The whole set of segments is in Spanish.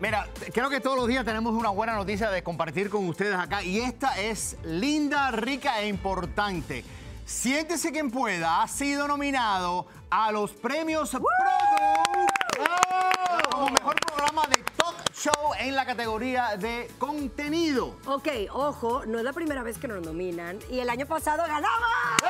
Mira, creo que todos los días tenemos una buena noticia de compartir con ustedes acá y esta es linda, rica e importante. Siéntese quien pueda, ha sido nominado a los premios como mejor programa de talk show en la categoría de contenido. Ok, ojo, no es la primera vez que nos nominan y el año pasado ganamos.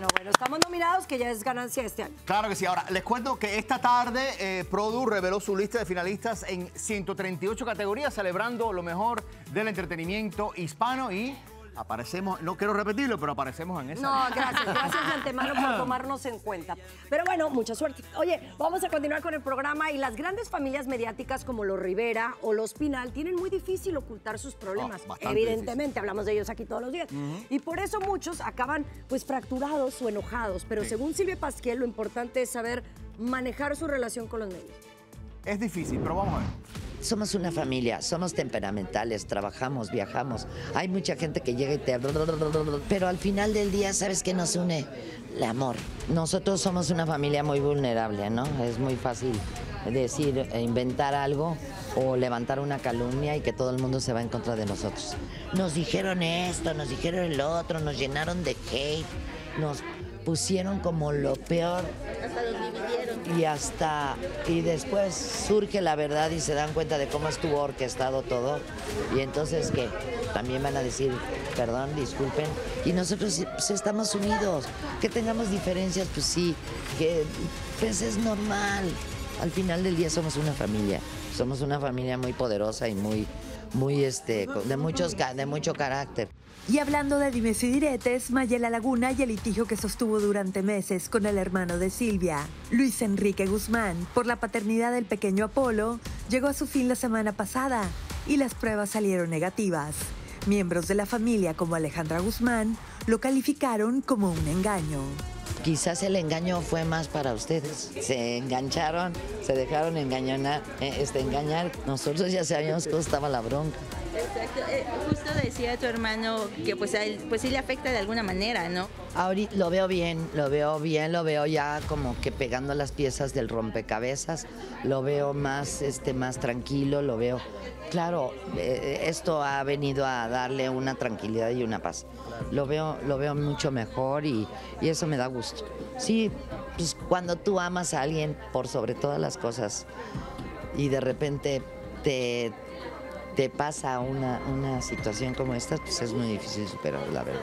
Bueno, bueno, estamos nominados que ya es ganancia este año. Claro que sí. Ahora, les cuento que esta tarde eh, Produ reveló su lista de finalistas en 138 categorías, celebrando lo mejor del entretenimiento hispano y aparecemos, no quiero repetirlo, pero aparecemos en esa. No, gracias, gracias de antemano por tomarnos en cuenta. Pero bueno, mucha suerte. Oye, vamos a continuar con el programa y las grandes familias mediáticas como los Rivera o los Pinal tienen muy difícil ocultar sus problemas. Oh, bastante Evidentemente, hablamos de ellos aquí todos los días. Y por eso muchos acaban pues fracturados o enojados. Pero Sí. según Silvia Pasquiel, lo importante es saber manejar su relación con los medios. Es difícil, pero vamos a ver. Somos una familia, somos temperamentales, trabajamos, viajamos. Hay mucha gente que llega y te... Pero al final del día, ¿sabes qué nos une? El amor. Nosotros somos una familia muy vulnerable, ¿no? Es muy fácil decir, e inventar algo o levantar una calumnia y que todo el mundo se va en contra de nosotros. Nos dijeron esto, nos dijeron el otro, nos llenaron de hate, nos pusieron como lo peor y hasta y después surge la verdad y se dan cuenta de cómo estuvo orquestado todo. Y entonces que también van a decir perdón disculpen. Y nosotros pues, estamos unidos. Que tengamos diferencias pues sí. Que pues es normal. Al final del día somos una familia. Somos una familia muy poderosa y muy muy este de muchos de mucho carácter Y hablando de dimes y diretes, Mayela Laguna y el litigio que sostuvo durante meses con el hermano de Silvia, Luis Enrique Guzmán, por la paternidad del pequeño Apolo, llegó a su fin la semana pasada y las pruebas salieron negativas. Miembros de la familia como Alejandra Guzmán lo calificaron como un engaño. Quizás el engaño fue más para ustedes. Se engancharon, se dejaron engañar, eh, este, engañar. Nosotros ya sabíamos cómo estaba la bronca. Exacto. Eh, justo decía tu hermano que pues a él pues sí le afecta de alguna manera, ¿no? Ahorita lo veo bien, lo veo bien, lo veo ya como que pegando las piezas del rompecabezas, lo veo más, este, más tranquilo, lo veo. Claro, eh, esto ha venido a darle una tranquilidad y una paz. Lo veo, lo veo mucho mejor y, y eso me da gusto. Sí, pues cuando tú amas a alguien por sobre todas las cosas y de repente te, te pasa una, una situación como esta, pues es muy difícil superar, la verdad.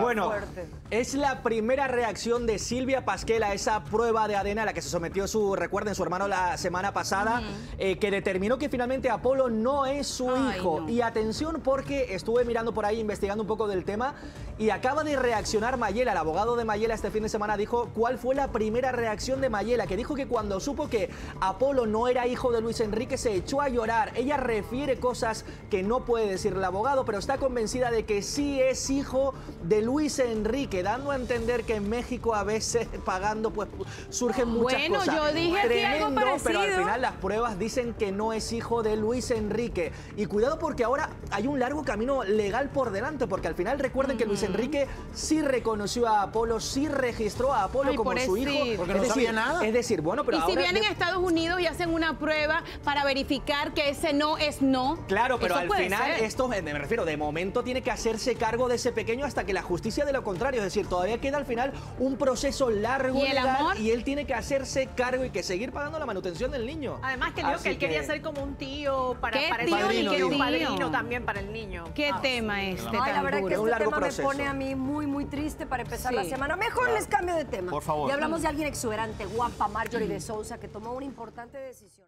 Bueno, fuerte. es la primera reacción de Silvia Pasquel a esa prueba de ADN a la que se sometió su, recuerden, su hermano la semana pasada, eh, que determinó que finalmente Apolo no es su Ay, hijo. no. Y atención porque estuve mirando por ahí, investigando un poco del tema, y acaba de reaccionar Mayela, el abogado de Mayela este fin de semana dijo cuál fue la primera reacción de Mayela, que dijo que cuando supo que Apolo no era hijo de Luis Enrique se echó a llorar. Ella refiere cosas que no puede decir el abogado, pero está convencida de que sí es hijo de Luis Enrique, dando a entender que en México a veces pagando pues surgen muchas Bueno, cosas. yo dije aquí algo Tremendo, pero al parecido. final las pruebas dicen que no es hijo de Luis Enrique. Y cuidado porque ahora hay un largo camino legal por delante, porque al final recuerden que Luis Enrique sí reconoció a Apolo, sí registró a Apolo Ay, como su hijo. Porque es no decir, sabía nada. Es decir, bueno, pero y si vienen de- a Estados Unidos y hacen una prueba para verificar que ese no es no. Claro, pero eso al final ser. esto, eh, me refiero, de momento tiene que hacerse cargo de ese pequeño hasta que la justicia de lo contrario. Es decir, todavía queda al final un proceso largo ¿Y el legal amor? y él tiene que hacerse cargo y que seguir pagando la manutención del niño. Además que Así que él quería ser como un tío para, ¿Qué para tío el niño y y qué un padrino también para el niño. ¿Qué Ah, tema este Ay, la verdad que duro? un este largo tema proceso. me pone a mí muy, muy triste para empezar la Sí. semana. Mejor les cambio de tema. Por favor. Y hablamos de alguien exuberante, guapa, Marjorie de Sousa, que tomó una importante decisión.